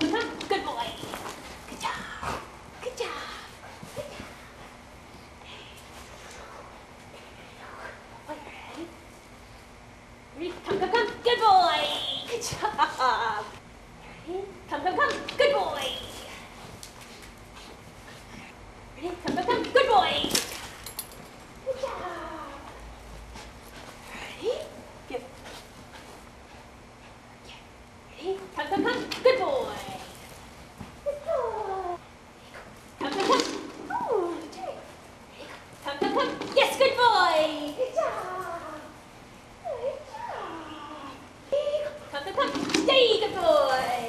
Mm-hmm. Good boy. Good job. Good job. Good job. Ready? Come, come, come. Good boy. Good job. Come, come, come. Good boy. Hey, good boy.